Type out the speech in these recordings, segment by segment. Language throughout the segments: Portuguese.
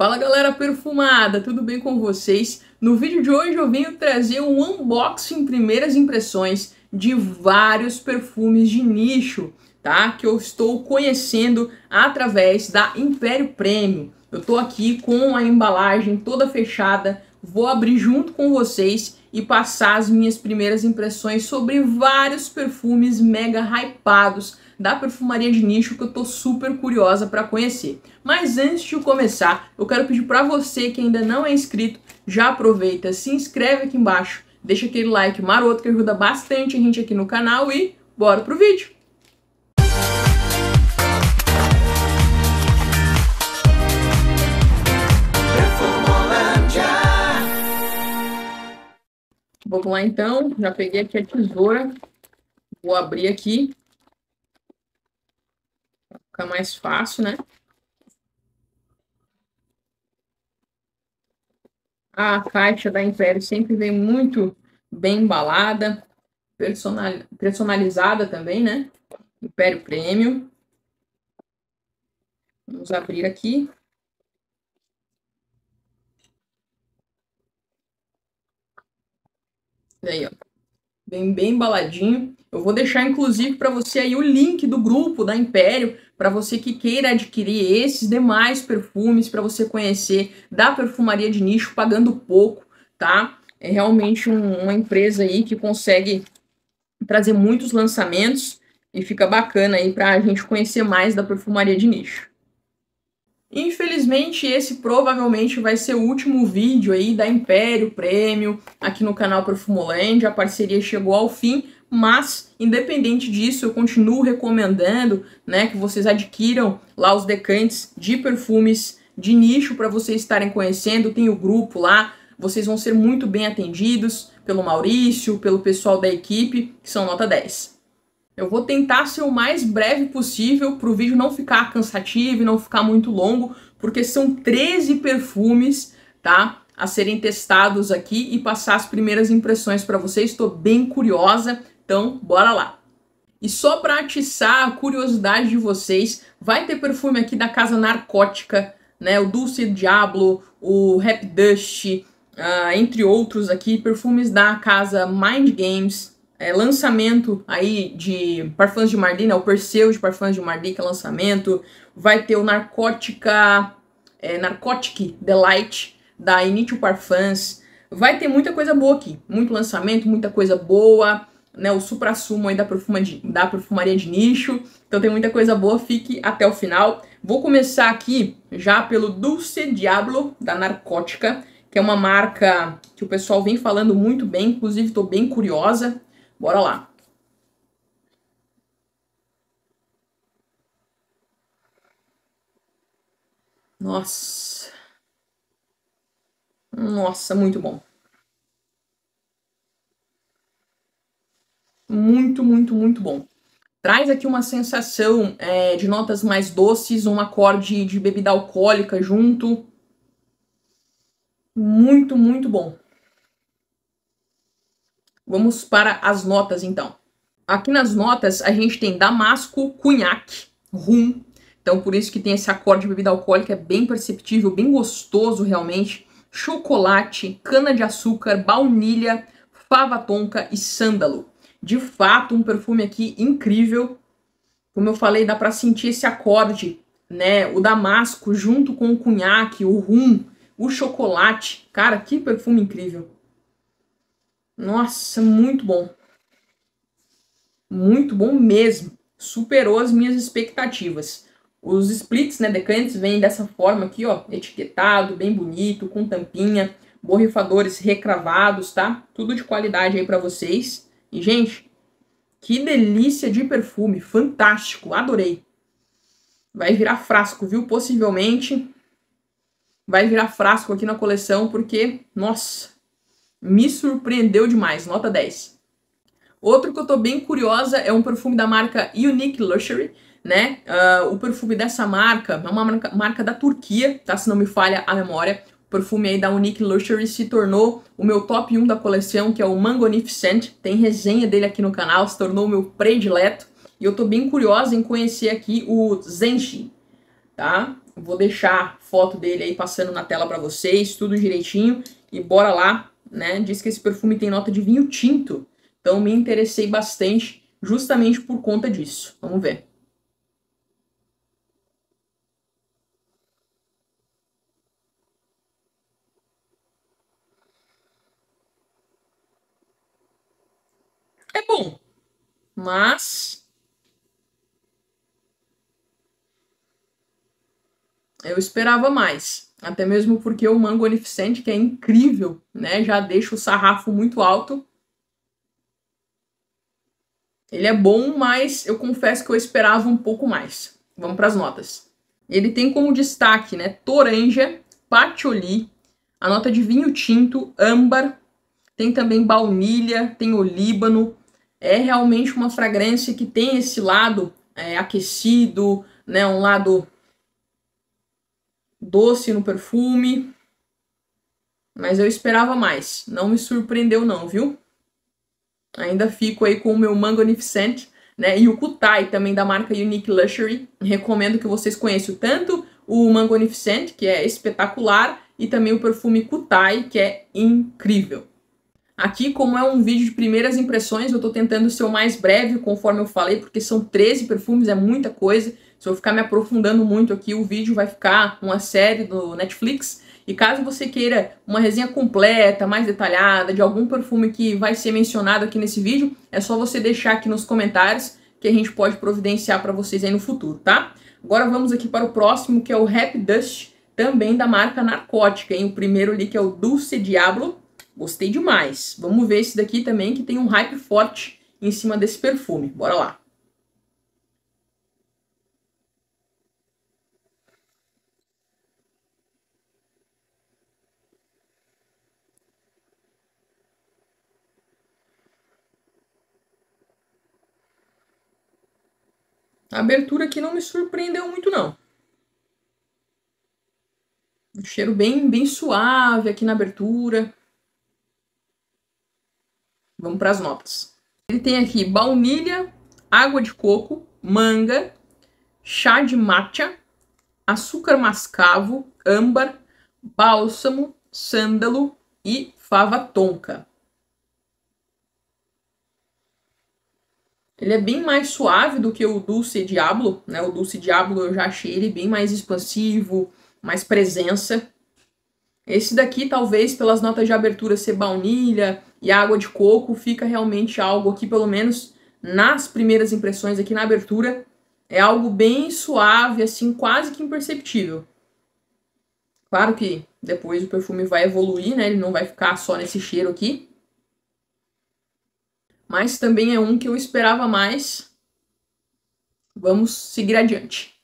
Fala galera perfumada, tudo bem com vocês? No vídeo de hoje eu venho trazer um unboxing, primeiras impressões de vários perfumes de nicho, tá? Que eu estou conhecendo através da Império Premium. Eu tô aqui com a embalagem toda fechada, vou abrir junto com vocês e passar as minhas primeiras impressões sobre vários perfumes mega hypados da perfumaria de nicho que eu tô super curiosa para conhecer. Mas antes de começar, eu quero pedir para você que ainda não é inscrito, já aproveita, se inscreve aqui embaixo, deixa aquele like maroto que ajuda bastante a gente aqui no canal e bora pro vídeo. Vamos lá então, já peguei aqui a tesoura, vou abrir aqui Fica mais fácil, né? A caixa da Império sempre vem muito bem embalada, personal, personalizada também, né? Império Premium. Vamos abrir aqui. Aí, ó. Bem, bem embaladinho. Eu vou deixar, inclusive, para você aí o link do grupo da Império, para você que queira adquirir esses demais perfumes, para você conhecer da perfumaria de nicho pagando pouco, tá? É realmente um, uma empresa aí que consegue trazer muitos lançamentos e fica bacana aí para a gente conhecer mais da perfumaria de nicho. Infelizmente, esse provavelmente vai ser o último vídeo aí da Império Prêmio aqui no canal Perfumoland. A parceria chegou ao fim, mas independente disso, eu continuo recomendando, né, que vocês adquiram lá os decantes de perfumes de nicho para vocês estarem conhecendo. Tem o grupo lá, vocês vão ser muito bem atendidos pelo Maurício, pelo pessoal da equipe, que são nota 10. Eu vou tentar ser o mais breve possível para o vídeo não ficar cansativo e não ficar muito longo, porque são 13 perfumes, tá? A serem testados aqui e passar as primeiras impressões para vocês. Estou bem curiosa então, bora lá! E só para atiçar a curiosidade de vocês, vai ter perfume aqui da Casa Narcótica, né? O Dulce Diablo, o Rap Dust, uh, entre outros aqui, perfumes da casa Mind Games, é, lançamento aí de Parfums de Mardi, né? O Perseu de Parfums de Mardi, que é lançamento. Vai ter o Narcótica, é, Narcotic Delight, da Initio Parfums. Vai ter muita coisa boa aqui, muito lançamento, muita coisa boa né, o supra-sumo aí da, de, da perfumaria de nicho. Então tem muita coisa boa, fique até o final. Vou começar aqui já pelo Dulce Diablo, da Narcótica, que é uma marca que o pessoal vem falando muito bem, inclusive estou bem curiosa. Bora lá. Nossa. Nossa, muito bom. Muito, muito, muito bom. Traz aqui uma sensação é, de notas mais doces, um acorde de bebida alcoólica junto. Muito, muito bom. Vamos para as notas, então. Aqui nas notas, a gente tem damasco, cunhaque, rum. Então, por isso que tem esse acorde de bebida alcoólica, é bem perceptível, bem gostoso realmente. Chocolate, cana-de-açúcar, baunilha, fava tonka e sândalo. De fato, um perfume aqui incrível. Como eu falei, dá para sentir esse acorde, né? O damasco junto com o cunhaque, o rum, o chocolate. Cara, que perfume incrível. Nossa, muito bom. Muito bom mesmo. Superou as minhas expectativas. Os splits, né, decantes, vêm dessa forma aqui, ó, etiquetado, bem bonito, com tampinha, borrifadores recravados, tá? Tudo de qualidade aí para vocês. E, gente, que delícia de perfume. Fantástico. Adorei. Vai virar frasco, viu? Possivelmente vai virar frasco aqui na coleção, porque, nossa, me surpreendeu demais. Nota 10. Outro que eu tô bem curiosa é um perfume da marca Unique Luxury, né? Uh, o perfume dessa marca é uma marca, marca da Turquia, tá? Se não me falha a memória perfume aí da Unique Luxury se tornou o meu top 1 da coleção, que é o Mangonificent. Tem resenha dele aqui no canal, se tornou o meu predileto. E eu tô bem curiosa em conhecer aqui o Zenshi, tá? vou deixar foto dele aí passando na tela para vocês, tudo direitinho. E bora lá, né? Diz que esse perfume tem nota de vinho tinto. Então me interessei bastante justamente por conta disso. Vamos ver. É bom, mas eu esperava mais. Até mesmo porque o Mango Onificente, que é incrível, né? Já deixa o sarrafo muito alto. Ele é bom, mas eu confesso que eu esperava um pouco mais. Vamos para as notas. Ele tem como destaque, né, toranja, patchouli, a nota de vinho tinto, âmbar, tem também baunilha, tem olíbano. É realmente uma fragrância que tem esse lado é, aquecido, né, um lado doce no perfume. Mas eu esperava mais. Não me surpreendeu não, viu? Ainda fico aí com o meu Mango Magnificent, né? E o Kutai também da marca Unique Luxury. Recomendo que vocês conheçam tanto o Mango Magnificent, que é espetacular, e também o perfume Kutai, que é incrível. Aqui, como é um vídeo de primeiras impressões, eu estou tentando ser o mais breve, conforme eu falei, porque são 13 perfumes, é muita coisa. Se eu ficar me aprofundando muito aqui, o vídeo vai ficar uma série do Netflix. E caso você queira uma resenha completa, mais detalhada, de algum perfume que vai ser mencionado aqui nesse vídeo, é só você deixar aqui nos comentários que a gente pode providenciar para vocês aí no futuro, tá? Agora vamos aqui para o próximo, que é o Happy Dust, também da marca Narcótica, hein? O primeiro ali que é o Dulce Diablo. Gostei demais. Vamos ver esse daqui também, que tem um hype forte em cima desse perfume. Bora lá. A abertura aqui não me surpreendeu muito, não. Um cheiro bem, bem suave aqui na abertura. Vamos para as notas. Ele tem aqui baunilha, água de coco, manga, chá de matcha, açúcar mascavo, âmbar, bálsamo, sândalo e fava tonka. Ele é bem mais suave do que o Dulce Diablo, né? O Dulce Diablo eu já achei ele bem mais expansivo, mais presença. Esse daqui, talvez, pelas notas de abertura ser baunilha e água de coco, fica realmente algo aqui, pelo menos nas primeiras impressões aqui na abertura, é algo bem suave, assim, quase que imperceptível. Claro que depois o perfume vai evoluir, né? Ele não vai ficar só nesse cheiro aqui mas também é um que eu esperava mais. Vamos seguir adiante.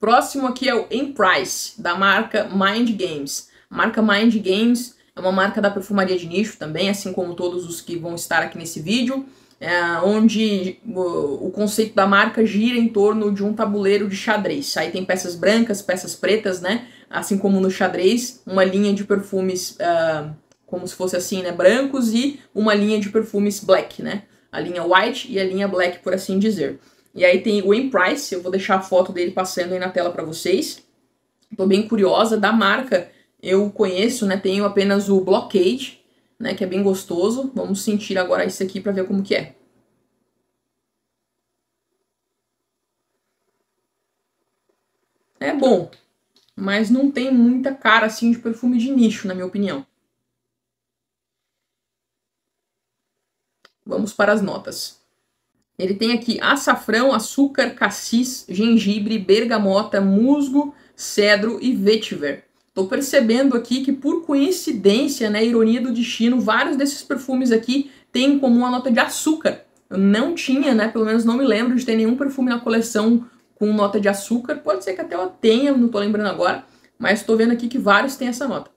Próximo aqui é o Price da marca Mind Games. A marca Mind Games é uma marca da perfumaria de nicho também, assim como todos os que vão estar aqui nesse vídeo, é, onde o, o, conceito da marca gira em torno de um tabuleiro de xadrez. Aí tem peças brancas, peças pretas, né? Assim como no xadrez, uma linha de perfumes uh, como se fosse assim, né, brancos e uma linha de perfumes black, né? A linha white e a linha black, por assim dizer. E aí tem o In Price, eu vou deixar a foto dele passando aí na tela para vocês. Tô bem curiosa da marca. Eu conheço, né, tenho apenas o Blockade, né, que é bem gostoso. Vamos sentir agora isso aqui para ver como que é. É bom, mas não tem muita cara assim de perfume de nicho, na minha opinião. Vamos para as notas. Ele tem aqui açafrão, açúcar, cassis, gengibre, bergamota, musgo, cedro e vetiver. Estou percebendo aqui que, por coincidência, né, ironia do destino, vários desses perfumes aqui têm em comum a nota de açúcar. Eu não tinha, né, pelo menos não me lembro de ter nenhum perfume na coleção com nota de açúcar. Pode ser que até eu tenha, não estou lembrando agora, mas estou vendo aqui que vários têm essa nota.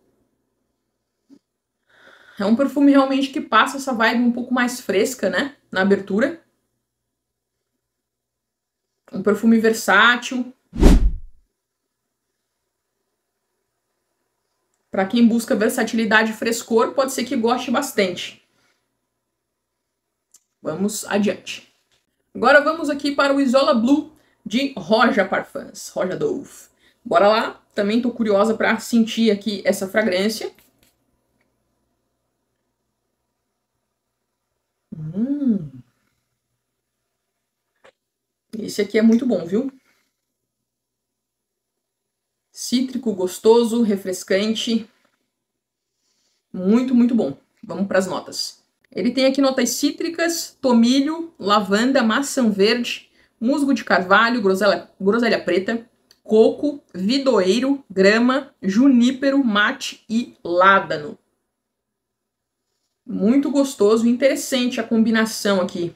É um perfume realmente que passa essa vibe um pouco mais fresca, né? Na abertura. Um perfume versátil. Para quem busca versatilidade e frescor, pode ser que goste bastante. Vamos adiante. Agora vamos aqui para o Isola Blue de Roja Parfums, Roja Dove. Bora lá. Também tô curiosa para sentir aqui essa fragrância. Hum. Esse aqui é muito bom, viu? Cítrico, gostoso, refrescante. Muito, muito bom. Vamos para as notas. Ele tem aqui notas cítricas, tomilho, lavanda, maçã verde, musgo de carvalho, groselha, groselha preta, coco, vidoeiro, grama, junípero, mate e ládano. Muito gostoso interessante a combinação aqui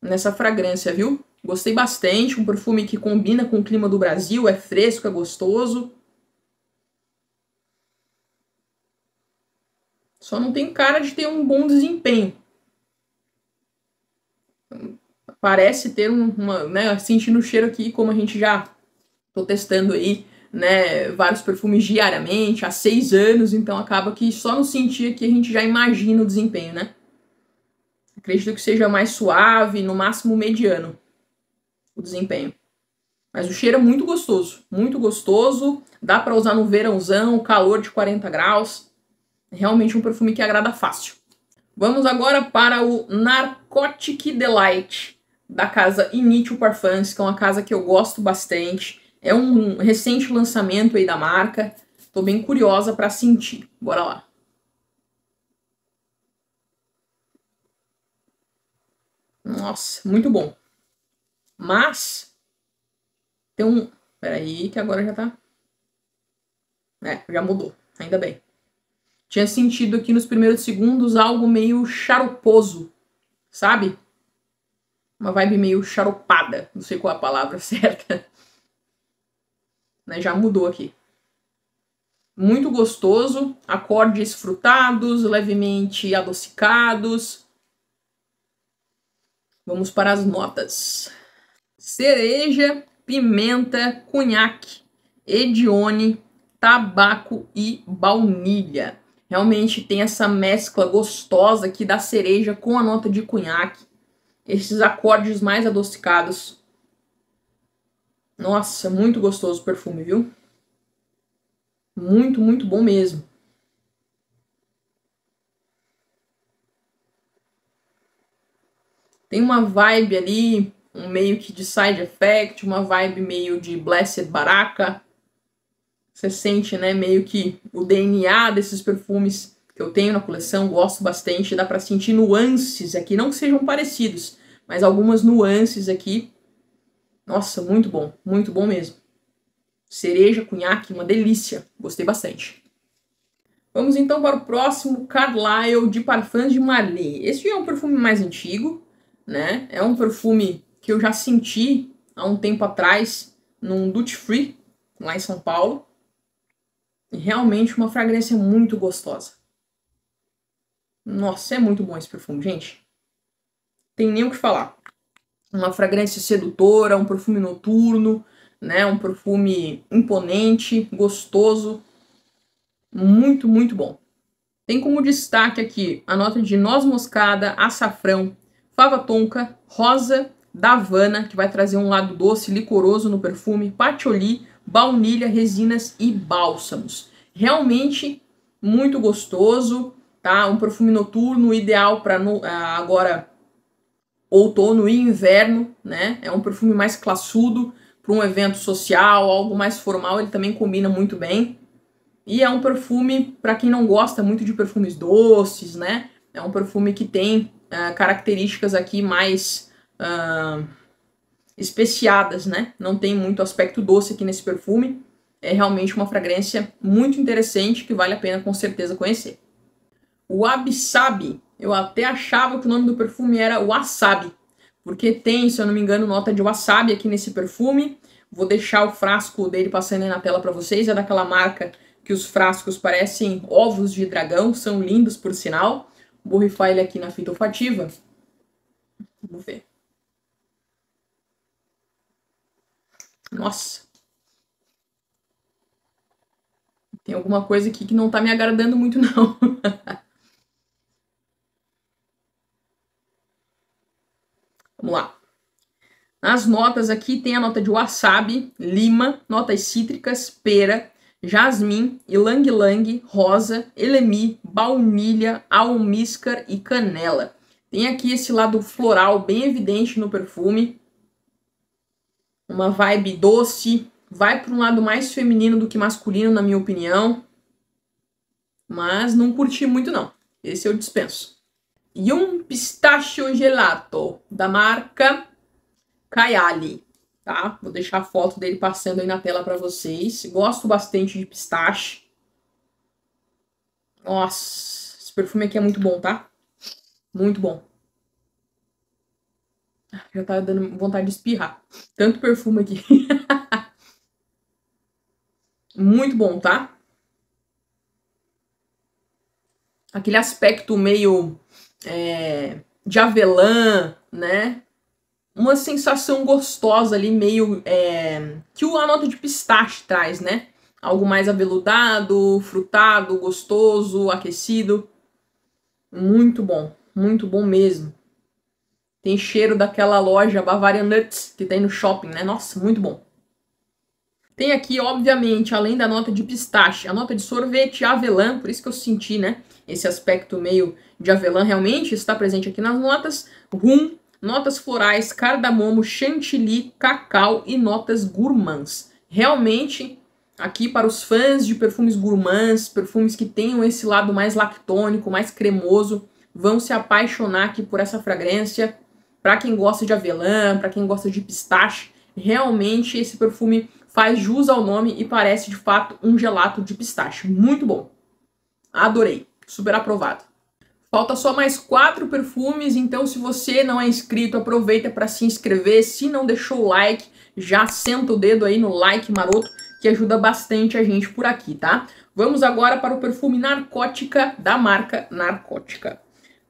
nessa fragrância, viu? Gostei bastante, um perfume que combina com o clima do Brasil, é fresco, é gostoso. Só não tem cara de ter um bom desempenho. Parece ter uma, né, sentindo o cheiro aqui, como a gente já tô testando aí, né, vários perfumes diariamente, há seis anos, então acaba que só no sentir aqui a gente já imagina o desempenho, né? Acredito que seja mais suave, no máximo mediano, o desempenho. Mas o cheiro é muito gostoso, muito gostoso, dá para usar no verãozão, calor de 40 graus. Realmente um perfume que agrada fácil. Vamos agora para o Narcotic Delight, da casa Initio Parfums, que é uma casa que eu gosto bastante. É um recente lançamento aí da marca. Tô bem curiosa para sentir. Bora lá. Nossa, muito bom. Mas tem um, peraí que agora já tá É, já mudou. Ainda bem. Tinha sentido aqui nos primeiros segundos algo meio charuposo, sabe? Uma vibe meio charupada, não sei qual é a palavra certa. Né, já mudou aqui. Muito gostoso, acordes frutados, levemente adocicados. Vamos para as notas. Cereja, pimenta, cunhaque, edione, tabaco e baunilha. Realmente tem essa mescla gostosa aqui da cereja com a nota de cunhaque. Esses acordes mais adocicados. Nossa, muito gostoso o perfume, viu? Muito, muito bom mesmo. Tem uma vibe ali, um meio que de side effect, uma vibe meio de Blessed Baraka. Você sente, né, meio que o DNA desses perfumes que eu tenho na coleção, gosto bastante, dá para sentir nuances aqui, não que sejam parecidos, mas algumas nuances aqui. Nossa, muito bom, muito bom mesmo. Cereja, cunhaque, uma delícia, gostei bastante. Vamos então para o próximo Carlyle de Parfums de Marley. Esse é um perfume mais antigo, né? É um perfume que eu já senti há um tempo atrás num Duty Free, lá em São Paulo realmente uma fragrância muito gostosa. Nossa, é muito bom esse perfume, gente. Tem nem o que falar. Uma fragrância sedutora, um perfume noturno, né? Um perfume imponente, gostoso. Muito, muito bom. Tem como destaque aqui a nota de noz moscada, açafrão, fava tonka, rosa, davana, que vai trazer um lado doce, licoroso no perfume, patchouli, baunilha, resinas e bálsamos. Realmente muito gostoso, tá? Um perfume noturno ideal para ah, agora outono e inverno, né? É um perfume mais classudo para um evento social, algo mais formal, ele também combina muito bem. E é um perfume para quem não gosta muito de perfumes doces, né? É um perfume que tem uh, características aqui mais uh, especiadas, né? Não tem muito aspecto doce aqui nesse perfume. É realmente uma fragrância muito interessante que vale a pena com certeza conhecer. O Wabi eu até achava que o nome do perfume era Wasabi, porque tem, se eu não me engano, nota de wasabi aqui nesse perfume. Vou deixar o frasco dele passando aí na tela para vocês. É daquela marca que os frascos parecem ovos de dragão, são lindos por sinal. Vou borrifar ele aqui na fita olfativa. Vamos ver. Nossa. Tem alguma coisa aqui que não tá me agradando muito, não. Vamos lá. As notas aqui tem a nota de wasabi, lima, notas cítricas, pera, jasmim, ilang-ilang, rosa, elemi, baunilha, almíscar e canela. Tem aqui esse lado floral bem evidente no perfume. Uma vibe doce, vai para um lado mais feminino do que masculino, na minha opinião. Mas não curti muito não. Esse eu dispenso. E um pistachio gelato da marca Kayali, tá? Vou deixar a foto dele passando aí na tela para vocês. Gosto bastante de pistache. Nossa, esse perfume aqui é muito bom, tá? Muito bom. Já tá dando vontade de espirrar. Tanto perfume aqui. muito bom, tá? Aquele aspecto meio é, de avelã, né? uma sensação gostosa ali, meio. É, que a nota de pistache traz, né? Algo mais aveludado, frutado, gostoso, aquecido. Muito bom, muito bom mesmo. Tem cheiro daquela loja Bavarian Nuts que tem no shopping, né? Nossa, muito bom. Tem aqui, obviamente, além da nota de pistache, a nota de sorvete avelã, por isso que eu senti, né? Esse aspecto meio de avelã realmente está presente aqui nas notas. Rum, notas florais, cardamomo, chantilly, cacau e notas gourmands. Realmente, aqui para os fãs de perfumes gourmands, perfumes que tenham esse lado mais lactônico, mais cremoso, vão se apaixonar aqui por essa fragrância. Para quem gosta de avelã, para quem gosta de pistache, realmente esse perfume faz jus ao nome e parece de fato um gelato de pistache. Muito bom. Adorei. Super aprovado. Falta só mais quatro perfumes, então se você não é inscrito, aproveita para se inscrever. Se não deixou o like, já senta o dedo aí no like maroto, que ajuda bastante a gente por aqui, tá? Vamos agora para o perfume Narcótica da marca Narcótica,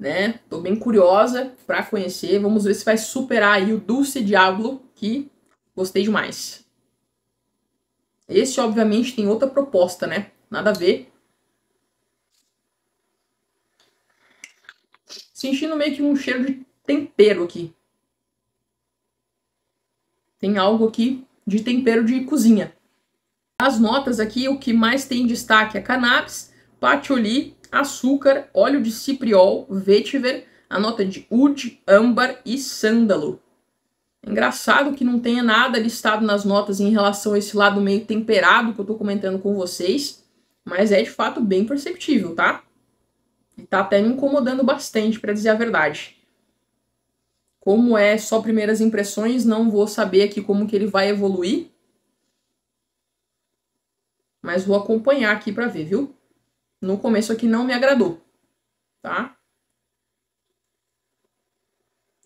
né? Tô bem curiosa para conhecer. Vamos ver se vai superar aí o Dulce Diablo, que gostei demais. Esse, obviamente, tem outra proposta, né? Nada a ver. sentindo meio que um cheiro de tempero aqui. Tem algo aqui de tempero de cozinha. As notas aqui, o que mais tem destaque é cannabis, patchouli, açúcar, óleo de cipriol, vetiver, a nota de oud, âmbar e sândalo. Engraçado que não tenha nada listado nas notas em relação a esse lado meio temperado que eu tô comentando com vocês, mas é de fato bem perceptível, tá? E tá até me incomodando bastante, para dizer a verdade. Como é só primeiras impressões, não vou saber aqui como que ele vai evoluir. Mas vou acompanhar aqui para ver, viu? No começo aqui não me agradou, tá?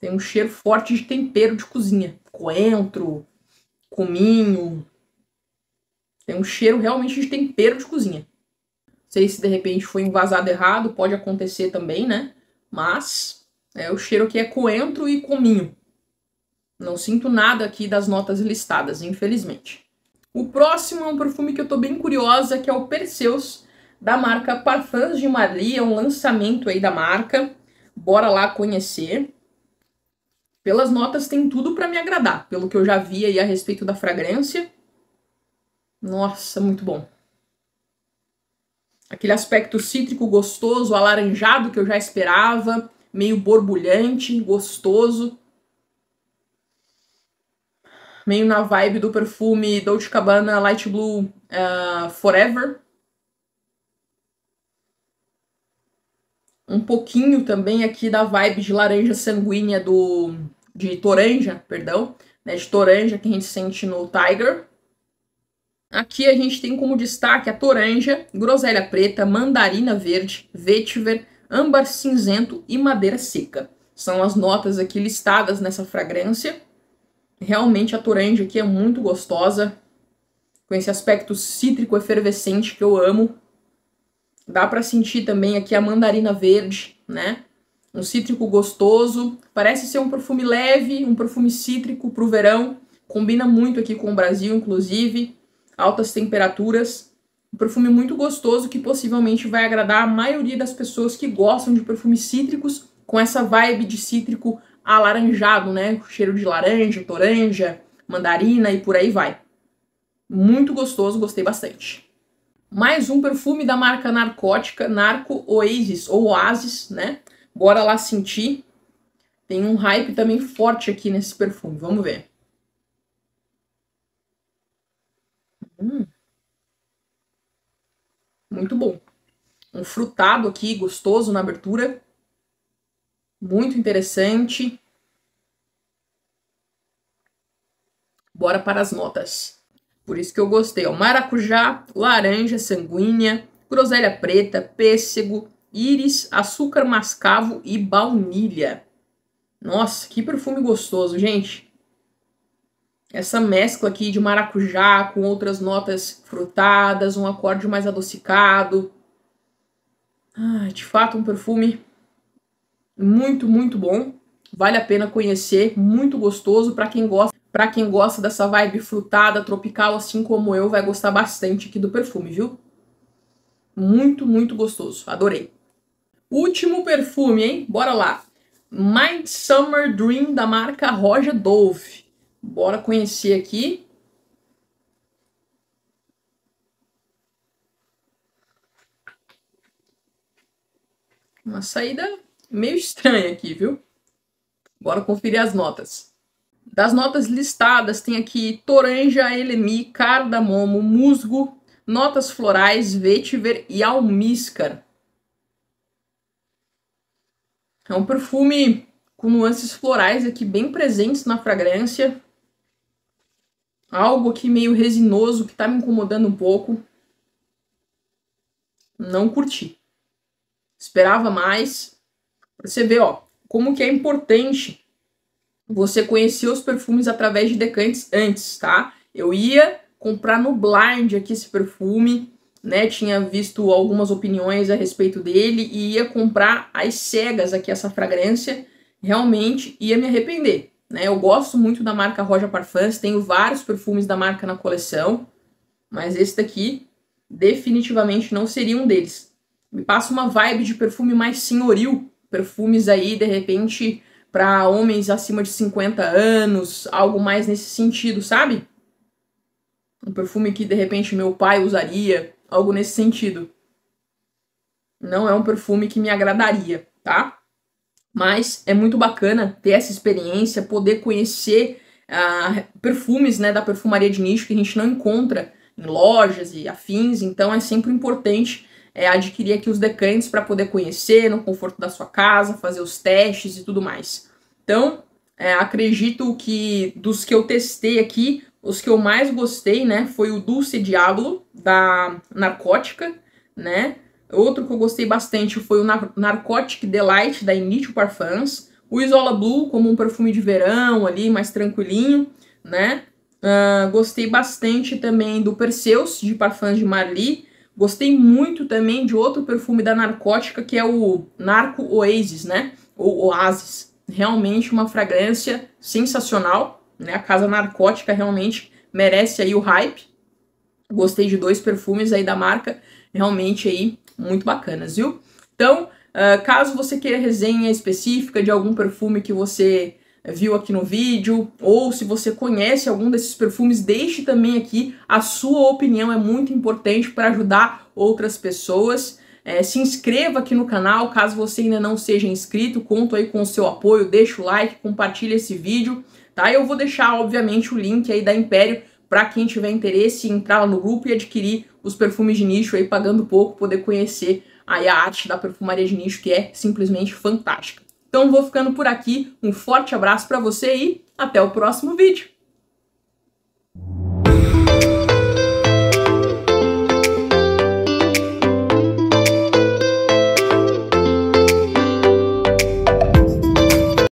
Tem um cheiro forte de tempero de cozinha. Coentro, cominho. Tem um cheiro realmente de tempero de cozinha sei se de repente foi envasado errado, pode acontecer também, né? Mas é, o cheiro aqui é coentro e cominho. Não sinto nada aqui das notas listadas, infelizmente. O próximo é um perfume que eu tô bem curiosa, que é o Perseus, da marca Parfums de Marly, é um lançamento aí da marca. Bora lá conhecer. Pelas notas tem tudo para me agradar, pelo que eu já vi aí a respeito da fragrância. Nossa, muito bom aquele aspecto cítrico gostoso, alaranjado que eu já esperava, meio borbulhante, gostoso. Meio na vibe do perfume Dolce Gabbana Light Blue uh, Forever. Um pouquinho também aqui da vibe de laranja sanguínea do de toranja, perdão, né, de toranja que a gente sente no Tiger. Aqui a gente tem como destaque a toranja, groselha preta, mandarina verde, vetiver, âmbar cinzento e madeira seca. São as notas aqui listadas nessa fragrância. Realmente a toranja aqui é muito gostosa, com esse aspecto cítrico efervescente que eu amo. Dá para sentir também aqui a mandarina verde, né? Um cítrico gostoso, parece ser um perfume leve, um perfume cítrico para o verão. Combina muito aqui com o Brasil, inclusive altas temperaturas. Um perfume muito gostoso que possivelmente vai agradar a maioria das pessoas que gostam de perfumes cítricos com essa vibe de cítrico alaranjado, né? Cheiro de laranja, toranja, mandarina e por aí vai. Muito gostoso, gostei bastante. Mais um perfume da marca narcótica, Narco Oasis, ou Oasis, né? Bora lá sentir. Tem um hype também forte aqui nesse perfume, vamos ver. Hum. Muito bom. Um frutado aqui, gostoso na abertura. Muito interessante. Bora para as notas. Por isso que eu gostei. Ó. Maracujá, laranja sanguínea, groselha preta, pêssego, íris, açúcar mascavo e baunilha. Nossa, que perfume gostoso, gente. Essa mescla aqui de maracujá com outras notas frutadas, um acorde mais adocicado. Ah, de fato, um perfume muito, muito bom. Vale a pena conhecer, muito gostoso para quem gosta. Para quem gosta dessa vibe frutada, tropical, assim como eu, vai gostar bastante aqui do perfume, viu? Muito, muito gostoso. Adorei. Último perfume, hein? Bora lá. Mind Summer Dream da marca Roja Dove. Bora conhecer aqui. Uma saída meio estranha aqui, viu? Bora conferir as notas. Das notas listadas, tem aqui toranja, elemi, cardamomo, musgo, notas florais, vetiver e almíscar. É um perfume com nuances florais aqui bem presentes na fragrância. Algo aqui meio resinoso que tá me incomodando um pouco. Não curti. Esperava mais. Pra você ver, ó, como que é importante você conhecer os perfumes através de decantes antes, tá? Eu ia comprar no blind aqui esse perfume né, tinha visto algumas opiniões a respeito dele e ia comprar às cegas aqui essa fragrância, realmente ia me arrepender. Né? Eu gosto muito da marca Roja Parfums, tenho vários perfumes da marca na coleção, mas esse daqui definitivamente não seria um deles. Me passa uma vibe de perfume mais senhoril, perfumes aí de repente para homens acima de 50 anos, algo mais nesse sentido, sabe? Um perfume que de repente meu pai usaria, algo nesse sentido. Não é um perfume que me agradaria, tá? Mas é muito bacana ter essa experiência, poder conhecer uh, perfumes né, da perfumaria de nicho que a gente não encontra em lojas e afins, então é sempre importante é, adquirir aqui os decantes para poder conhecer no conforto da sua casa, fazer os testes e tudo mais. Então, é, acredito que dos que eu testei aqui, os que eu mais gostei, né, foi o Dulce Diablo, da Narcótica, né? Outro que eu gostei bastante foi o Nar Narcotic Delight, da Initio Parfums. O Isola Blue, como um perfume de verão ali, mais tranquilinho, né? Uh, gostei bastante também do Perseus, de Parfums de Marli. Gostei muito também de outro perfume da Narcótica, que é o Narco Oasis, né? Ou Oasis. Realmente uma fragrância sensacional né? A casa narcótica realmente merece aí o hype. Gostei de dois perfumes aí da marca, realmente aí muito bacanas, viu? Então, uh, caso você queira resenha específica de algum perfume que você viu aqui no vídeo, ou se você conhece algum desses perfumes, deixe também aqui a sua opinião, é muito importante para ajudar outras pessoas. É, se inscreva aqui no canal, caso você ainda não seja inscrito, conto aí com o seu apoio, deixa o like, compartilha esse vídeo tá? Eu vou deixar, obviamente, o link aí da Império para quem tiver interesse em entrar lá no grupo e adquirir os perfumes de nicho aí pagando pouco, poder conhecer aí a arte da perfumaria de nicho que é simplesmente fantástica. Então vou ficando por aqui, um forte abraço para você e até o próximo vídeo.